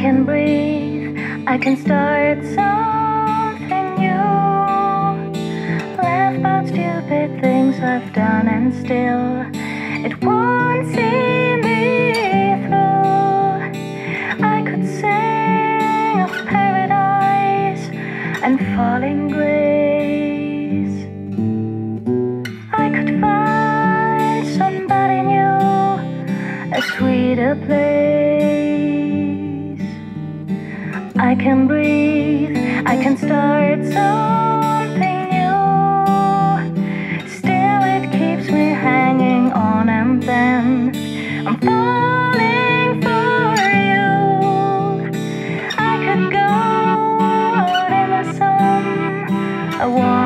can breathe, I can start something new. Laugh about stupid things I've done, and still it won't see me through. I could sing of paradise and falling grace. I could find somebody new, a sweeter place. I can breathe, I can start something new. Still, it keeps me hanging on, and then I'm falling for you. I could go out in the sun. I want